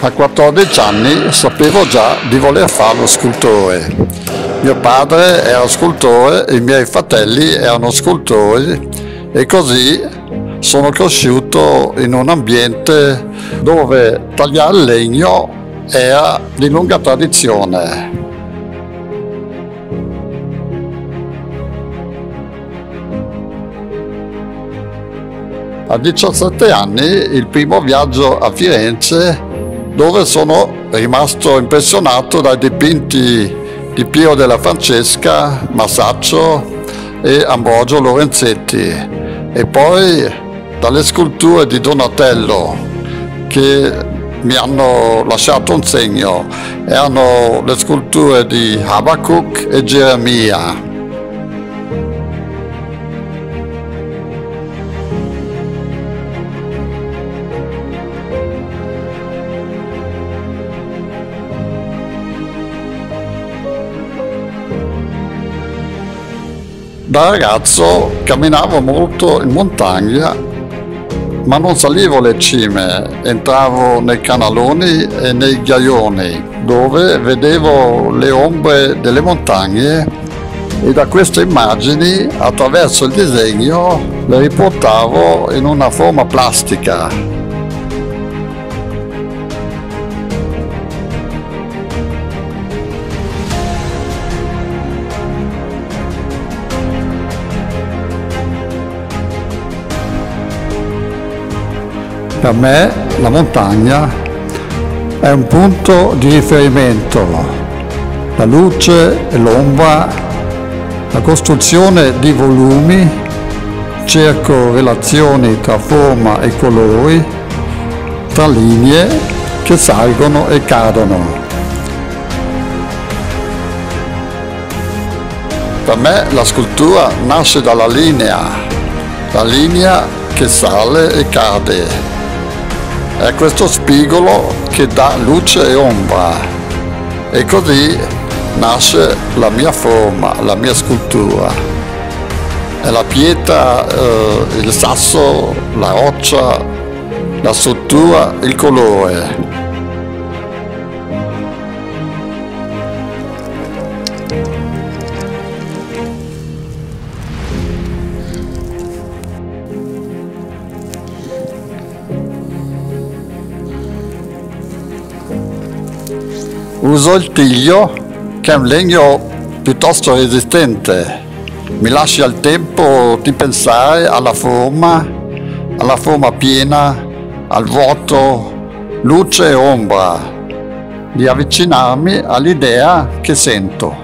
A 14 anni sapevo già di voler fare lo scultore. Mio padre era scultore, i miei fratelli erano scultori e così sono cresciuto in un ambiente dove tagliare il legno era di lunga tradizione. A 17 anni il primo viaggio a Firenze dove sono rimasto impressionato dai dipinti di Piero della Francesca, Masaccio e Ambrogio Lorenzetti. E poi dalle sculture di Donatello che mi hanno lasciato un segno. Erano le sculture di Habacuc e Geremia Da ragazzo camminavo molto in montagna, ma non salivo le cime, entravo nei canaloni e nei ghiaioni, dove vedevo le ombre delle montagne e da queste immagini, attraverso il disegno, le riportavo in una forma plastica Per me la montagna è un punto di riferimento, la luce e l'ombra, la costruzione di volumi, cerco relazioni tra forma e colori, tra linee che salgono e cadono. Per me la scultura nasce dalla linea, la linea che sale e cade. È questo spigolo che dà luce e ombra e così nasce la mia forma, la mia scultura. È la pietra, eh, il sasso, la roccia, la struttura, il colore. Uso il tiglio che è un legno piuttosto resistente. Mi lascia il tempo di pensare alla forma, alla forma piena, al vuoto, luce e ombra, di avvicinarmi all'idea che sento.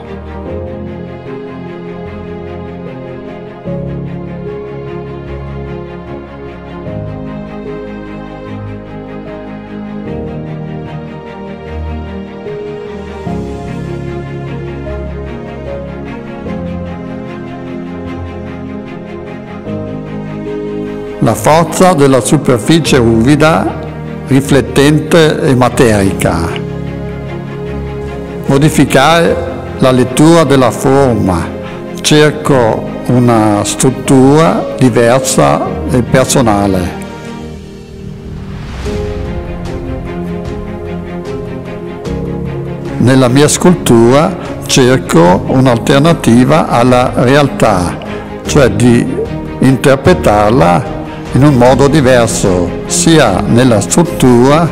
La forza della superficie umida, riflettente e materica. Modificare la lettura della forma, cerco una struttura diversa e personale. Nella mia scultura cerco un'alternativa alla realtà, cioè di interpretarla in un modo diverso, sia nella struttura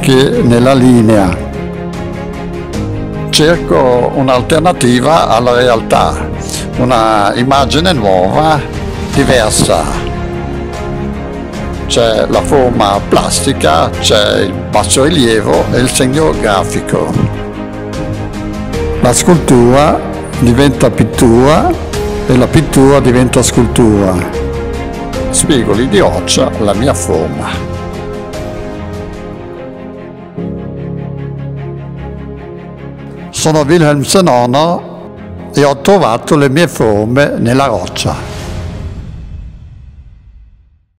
che nella linea. Cerco un'alternativa alla realtà, una immagine nuova, diversa. C'è la forma plastica, c'è il bassorilievo e il segno grafico. La scultura diventa pittura e la pittura diventa scultura spigoli di roccia la mia forma. Sono Wilhelm Senono e ho trovato le mie forme nella roccia.